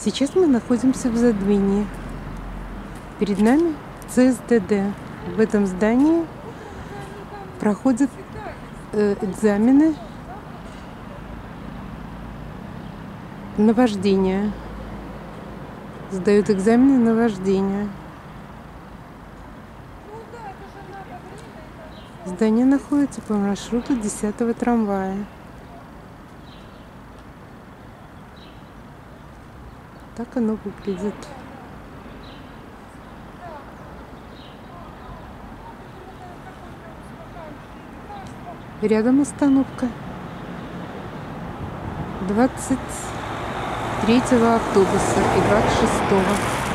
Сейчас мы находимся в Задвине. Перед нами ЦСДД. В этом здании проходят э, экзамены на вождение. Сдают экзамены на вождение. Здание находится по маршруту 10 трамвая. Так оно выглядит. Рядом остановка 23 автобуса и 26 -го.